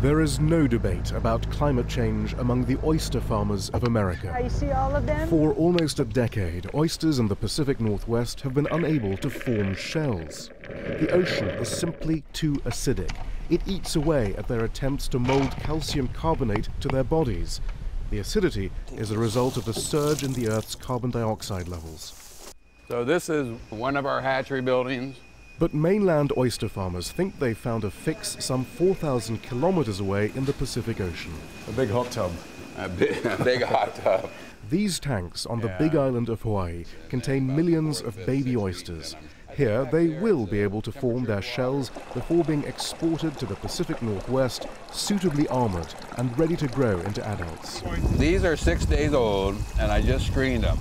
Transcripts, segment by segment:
There is no debate about climate change among the oyster farmers of America. I see all of them. For almost a decade, oysters in the Pacific Northwest have been unable to form shells. The ocean is simply too acidic. It eats away at their attempts to mold calcium carbonate to their bodies. The acidity is a result of the surge in the Earth's carbon dioxide levels. So this is one of our hatchery buildings. But mainland oyster farmers think they've found a fix some 4,000 kilometers away in the Pacific Ocean. A big hot tub. A big, a big hot tub. These tanks on the big island of Hawaii contain millions of baby oysters. Here, they will be able to form their shells before being exported to the Pacific Northwest, suitably armored and ready to grow into adults. These are six days old, and I just screened them.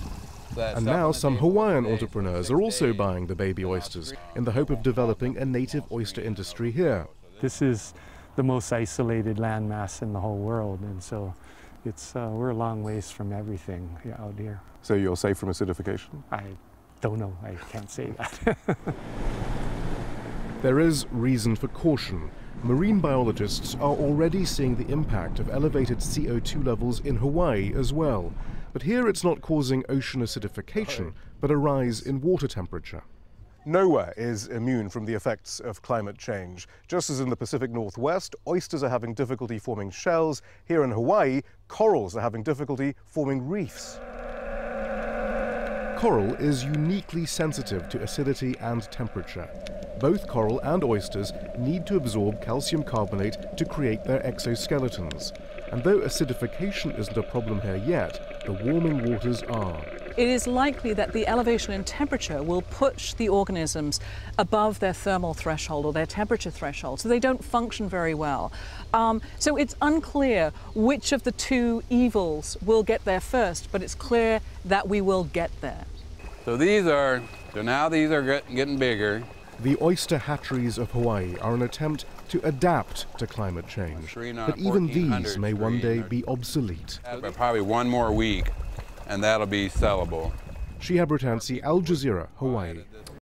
And now some Hawaiian entrepreneurs are also buying the baby oysters in the hope of developing a native oyster industry here. This is the most isolated landmass in the whole world, and so it's uh, we're a long ways from everything out here. So you're safe from acidification? I don't know. I can't say that. there is reason for caution. Marine biologists are already seeing the impact of elevated CO2 levels in Hawaii as well. But here it's not causing ocean acidification, oh. but a rise in water temperature. Nowhere is immune from the effects of climate change. Just as in the Pacific Northwest, oysters are having difficulty forming shells, here in Hawaii, corals are having difficulty forming reefs. Coral is uniquely sensitive to acidity and temperature. Both coral and oysters need to absorb calcium carbonate to create their exoskeletons. And though acidification isn't a problem here yet, the warming waters are. It is likely that the elevation in temperature will push the organisms above their thermal threshold or their temperature threshold, so they don't function very well. Um, so it's unclear which of the two evils will get there first, but it's clear that we will get there. So these are, so now these are getting bigger. The oyster hatcheries of Hawaii are an attempt to adapt to climate change. But even these may one day be obsolete. Uh, probably one more week, and that'll be sellable. Shihab Rattansi, Al Jazeera, Hawaii.